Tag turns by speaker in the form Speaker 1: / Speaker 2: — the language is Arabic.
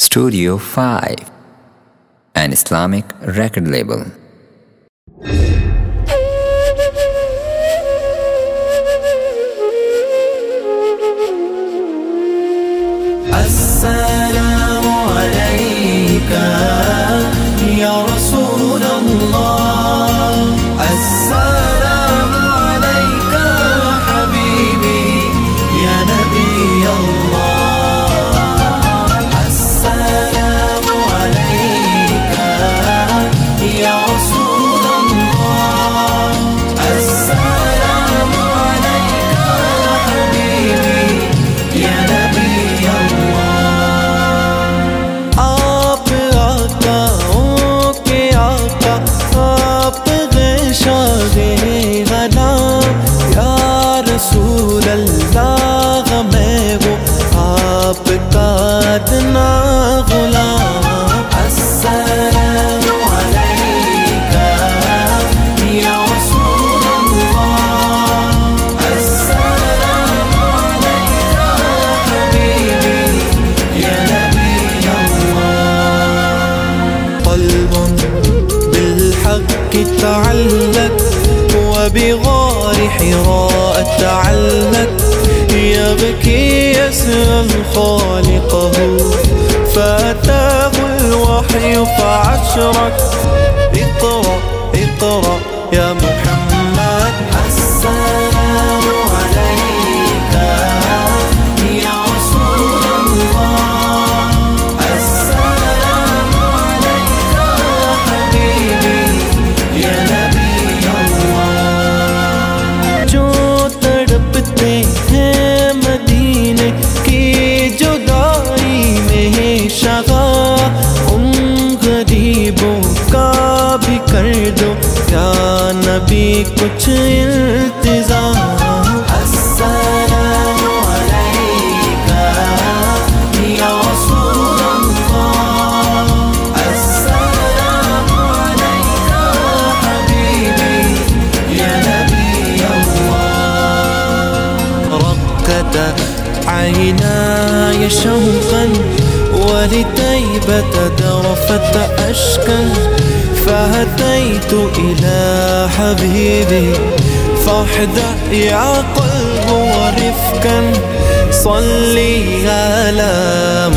Speaker 1: Studio 5, an Islamic record label.
Speaker 2: السلام عليك يا رسول الله السلام وبغار حراء تعلق يبكي يسأل خالقه. فأتاه الوحي اقرأ اقرأ دو یا نبی کچھ التزام السلام عليك يا رسول الله السلام عليك حبيبي يا نبي الله رقت عيناي شوقا ولتيبة درفت أشكا فهديت إلى حبيبي. فاحذر يا قلب ورفقا صلي على